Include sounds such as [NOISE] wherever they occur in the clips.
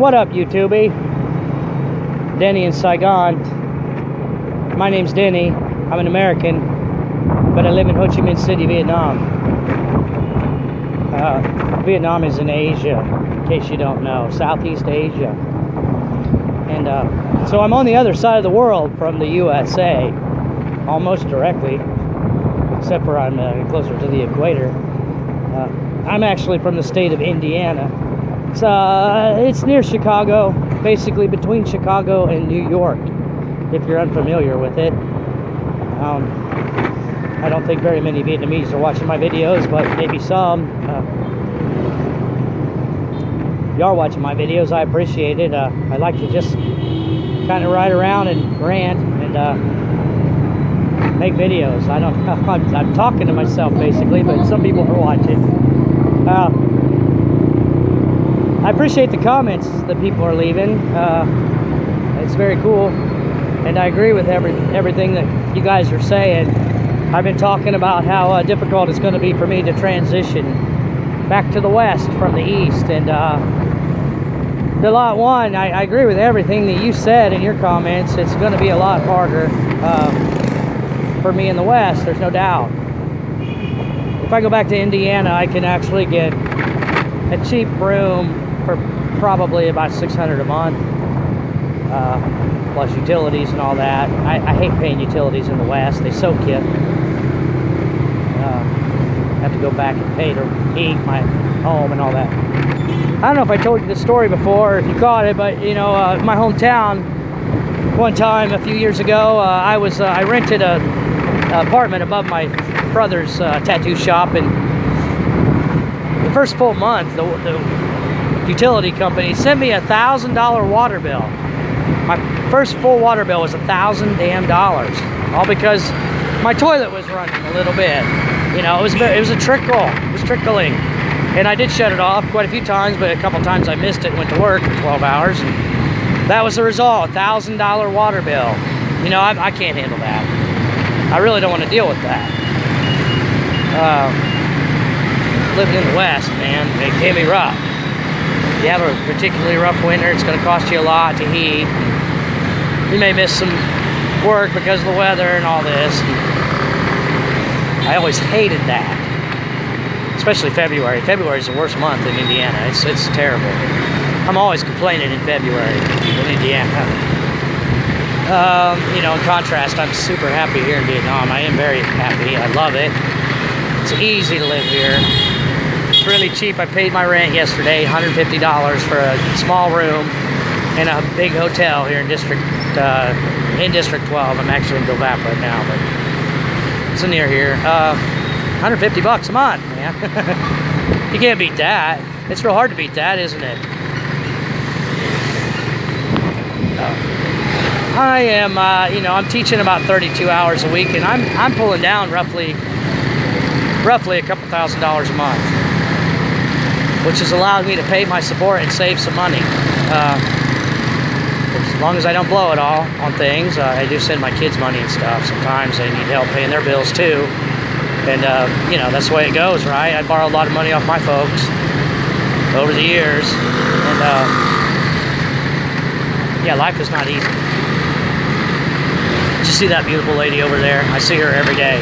What up, YouTube? Denny in Saigon. My name's Denny. I'm an American, but I live in Ho Chi Minh City, Vietnam. Uh, Vietnam is in Asia, in case you don't know, Southeast Asia. And uh, so I'm on the other side of the world from the USA, almost directly, except for I'm uh, closer to the equator. Uh, I'm actually from the state of Indiana. It's, uh, it's near Chicago, basically between Chicago and New York, if you're unfamiliar with it. Um, I don't think very many Vietnamese are watching my videos, but maybe some. Uh, you are watching my videos, I appreciate it. Uh, I like to just kind of ride around and rant and uh, make videos. I don't [LAUGHS] I'm, I'm, talking to myself basically, but some people are watching. I appreciate the comments that people are leaving. Uh, it's very cool, and I agree with every everything that you guys are saying. I've been talking about how uh, difficult it's going to be for me to transition back to the west from the east, and uh, the lot one. I, I, agree with everything that you said in your comments. It's going to be a lot harder um, for me in the west. There's no doubt. If I go back to Indiana, I can actually get a cheap room for probably about 600 a month, uh, plus utilities and all that. I, I, hate paying utilities in the West. They soak you. Uh, have to go back and pay to heat my home and all that. I don't know if I told you the story before, if you caught it, but you know, uh, my hometown. One time, a few years ago, uh, I was uh, I rented a, a, apartment above my brother's uh, tattoo shop, and the first full month, the, the utility company sent me a thousand dollar water bill. My first full water bill was a thousand damn dollars, all because my toilet was running a little bit. You know, it was it was a trickle, it was trickling, and I did shut it off quite a few times, but a couple times I missed it went to work for 12 hours. that was the result, a thousand dollar water bill. You know, I, I, can't handle that. I really don't want to deal with that. Uh, living in the West, man, it can be rough you have a particularly rough winter, it's going to cost you a lot to heat. You may miss some work because of the weather and all this. I always hated that, especially February. February is the worst month in Indiana. It's it's terrible. I'm always complaining in February in Indiana. Um, you know, in contrast, I'm super happy here in Vietnam. I am very happy. I love it. It's easy to live here. It's really cheap. I paid my rent yesterday, $150 for a small room in a big hotel here in District uh, in District 12. I'm actually in Bill right now, but it's near here. Uh, 150 bucks a month, man. [LAUGHS] you can't beat that. It's real hard to beat that, isn't it? Uh, I am, uh, you know, I'm teaching about 32 hours a week, and I'm I'm pulling down roughly, roughly a couple thousand dollars a month which has allowed me to pay my support and save some money. Uh, as long as I don't blow it all on things, uh, I do send my kids money and stuff. Sometimes they need help paying their bills too. And, uh, you know, that's the way it goes, right? I borrow a lot of money off my folks over the years. And, uh, yeah, life is not easy. Did you see that beautiful lady over there? I see her every day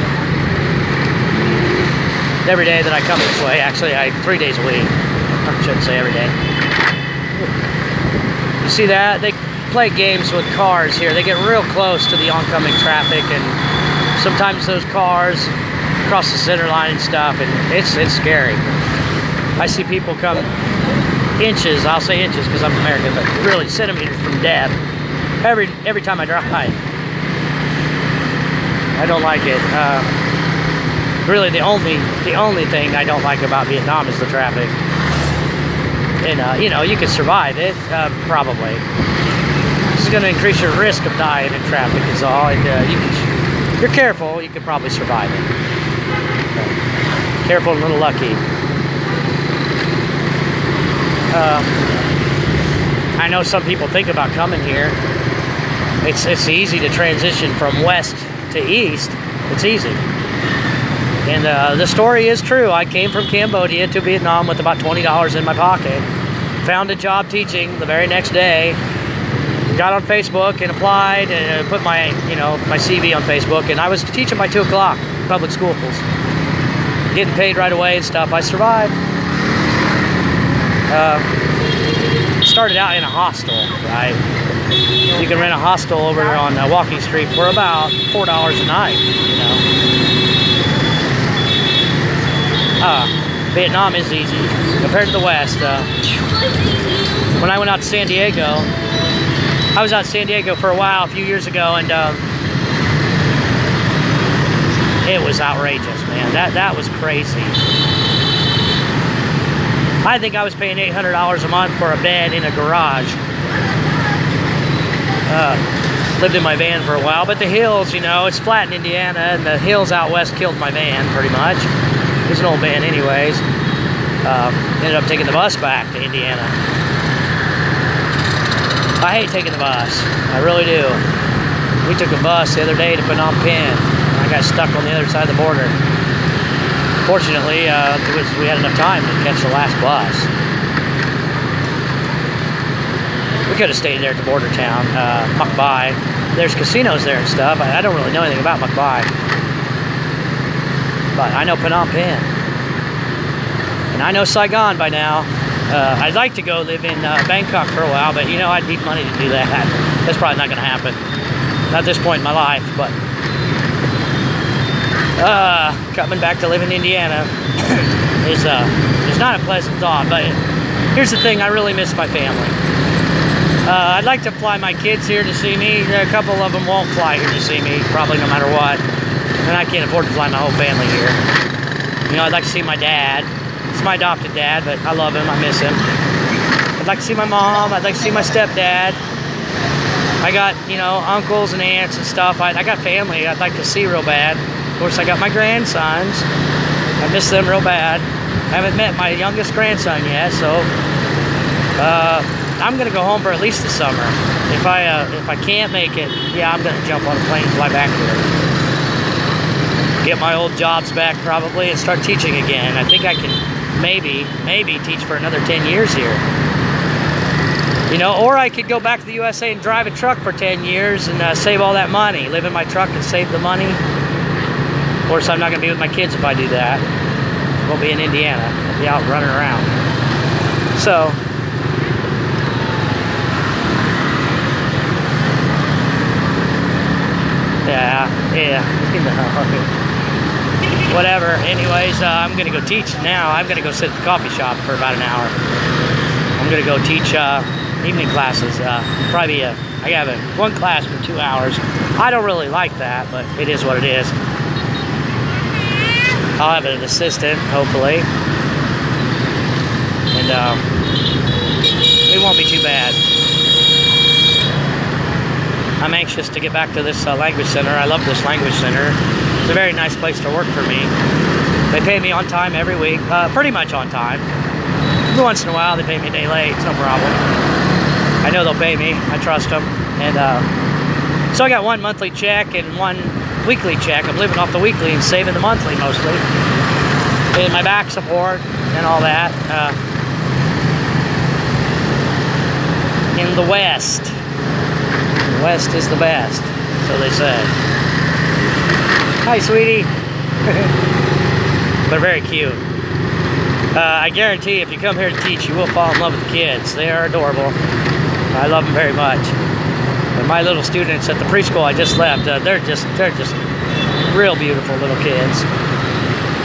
every day that I come this way. Actually, I three days a week. I shouldn't say every day. You see that? They play games with cars here. They get real close to the oncoming traffic, and sometimes those cars cross the center line and stuff, and it's it's scary. I see people come inches. I'll say inches because I'm American, but really centimeters from death every every time I drive. I don't like it. Uh, really the only the only thing I don't like about Vietnam is the traffic. And uh, you know, you can survive it uh, probably. It's going to increase your risk of dying in traffic is all. And uh, you can, you're careful, you could probably survive it. careful and a little lucky. Um, I know some people think about coming here. It's it's easy to transition from west to east. It's easy. And uh, the story is true. I came from Cambodia to Vietnam with about $20 in my pocket found a job teaching the very next day. Got on Facebook and applied and uh, put my, you know, my CV on Facebook. And I was teaching by two o'clock, public schools, getting paid right away and stuff. I survived. Uh, started out in a hostel, right? You can rent a hostel over on uh, Walking Street for about four dollars a night. You know. Uh, Vietnam is easy compared to the West. Uh, when I went out to San Diego, I was out in San Diego for a while a few years ago, and um, it was outrageous, man. That that was crazy. I think I was paying $800 a month for a bed in a garage. Uh, lived in my van for a while, but the hills, you know, it's flat in Indiana, and the hills out west killed my van pretty much. It was an old van, anyways. Uh, ended up taking the bus back to Indiana. I hate taking the bus. I really do. We took a bus the other day to Phnom Penh. I got stuck on the other side of the border. Fortunately, uh, was, we had enough time to catch the last bus. We could have stayed there at the border town, uh, Moc Bai. There's casinos there and stuff. I, I don't really know anything about Moc Bai. But I know Phnom Penh. And I know Saigon by now. Uh, I'd like to go live in uh, Bangkok for a while, but you know, I'd need money to do that. [LAUGHS] That's probably not going to happen. Not at this point in my life, but uh, coming back to live in Indiana [COUGHS] is uh, is not a pleasant thought. But here's the thing: I really miss my family. Uh, I'd like to fly my kids here to see me. A couple of them won't fly here to see me, probably no matter what. And I can't afford to fly my whole family here. You know, I'd like to see my dad. It's my adopted dad, but I love him. I miss him. I'd like to see my mom. I'd like to see my stepdad. I got, you know, uncles and aunts and stuff. I, I got family I'd like to see real bad. Of course, I got my grandsons. I miss them real bad. I haven't met my youngest grandson yet, so uh, I'm gonna go home for at least the summer. If I uh, if I can't make it, yeah, I'm gonna jump on a plane and fly back here. Get my old jobs back probably and start teaching again. I think I can maybe maybe teach for another 10 years here. You know, or I could go back to the USA and drive a truck for 10 years and uh, save all that money. Live in my truck and save the money. Of course, I'm not going to be with my kids if I do that. Won't be in Indiana. I'll be out running around. So, yeah, yeah, [LAUGHS] you know. Whatever. Anyways, uh, I'm going to go teach now. I'm going to go sit at the coffee shop for about an hour. I'm going to go teach uh, evening classes. Uh, probably a, I have a, one class for two hours. I don't really like that, but it is what it is. I'll have an assistant, hopefully. And um, it won't be too bad. I'm anxious to get back to this uh, language center. I love this language center. It's a very nice place to work for me. They pay me on time every week, uh, pretty much on time. Every once in a while, they pay me a day late. It's no problem. I know they'll pay me. I trust them. And uh, so I got one monthly check and one weekly check. I'm living off the weekly and saving the monthly mostly. Paying my back support and all that. Uh, in the West. The West is the best, so they say. Hi, sweetie. [LAUGHS] They're very cute. Uh, I guarantee if you come here to teach, you will fall in love with the kids. They are adorable. I love them very much. But my little students at the preschool I just left, uh, they're just they're just real beautiful little kids.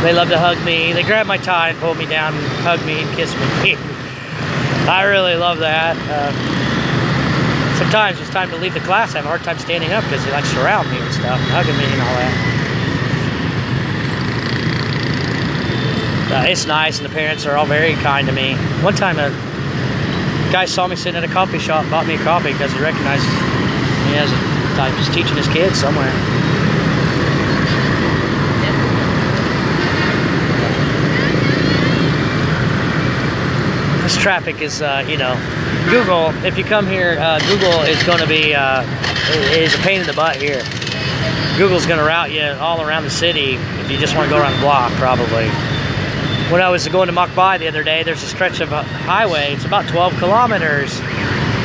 They love to hug me. They grab my tie and pull me down and hug me and kiss me. [LAUGHS] I really love that. Uh, sometimes it's time to leave the class. I have a hard time standing up because they like surround me and stuff, and hugging me and all that. Uh, it's nice, and the parents are all very kind to me. One time, a guy saw me sitting at a coffee shop, bought me a coffee because he recognized me as a, I was teaching his kids somewhere. This traffic is, uh, you know, Google. If you come here, uh, Google is going to be uh, is a pain in the butt here. Google's going to route you all around the city if you just want to go around the block, probably. When I was going to Moc Bai the other day, there's a stretch of a highway. It's about 12 kilometers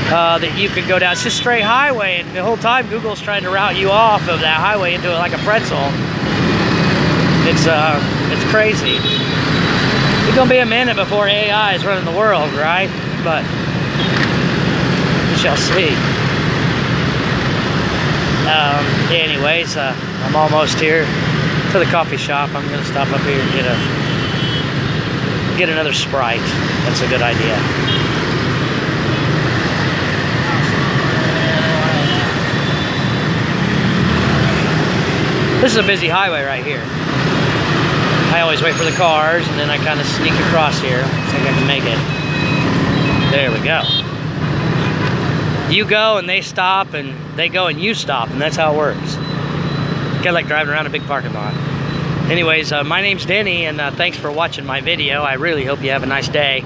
uh, that you can go down. It's just straight highway, and the whole time Google's trying to route you off of that highway into like a pretzel. It's uh, it's crazy. It's gonna be a minute before AI is running the world, right? But we shall see. Um, anyways, uh, I'm almost here to the coffee shop. I'm gonna stop up here and get a get another Sprite. That's a good idea. This is a busy highway right here. I always wait for the cars and then I kind of sneak across here. Think I can make it. There we go. You go and they stop and they go and you stop and that's how it works. Kind of like driving around a big parking lot. Anyways, uh, my name's Denny and uh, thanks for watching my video. I really hope you have a nice day.